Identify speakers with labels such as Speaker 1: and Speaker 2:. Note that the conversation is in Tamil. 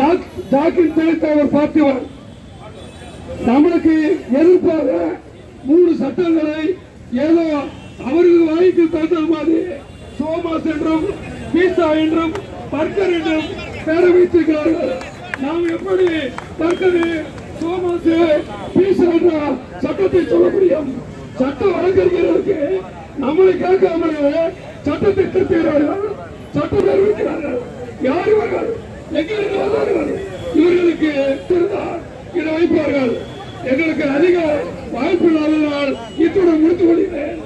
Speaker 1: ஜாக் ஜாக்கின் பிழைத்த அவர் பார்த்திவர். நம்மளுக்கு எதிர்ப்பாக மூணு சட்டங்களை ஏதோ அவர்கள் வாய்க்கு தகுந்த மாதிரி சோமாஸ் என்றும் பீசா என்றும் பர்கர் என்றும் பெயர வைத்திருக்கிறார்கள். நாம் எப்படி பர்கர் சோமாஸ் பீசா என்ற சட்டத்தை சொல்ல முடியும்? சட்ட வழக்கறிஞர்களுக்கு நம்மளை கேட்காமலே சட்டத்தை திருத்துகிறார்கள் சட்டம் தெரிவிக்கிறார்கள் யார் இவர்கள்? இவர்களுக்கு திருந்தார் இட வைப்பார்கள். எங்களுக்கு அதிக வாய்ப்பு இல்லாததால் இத்துடன் முடித்துக் கொள்கிறேன்.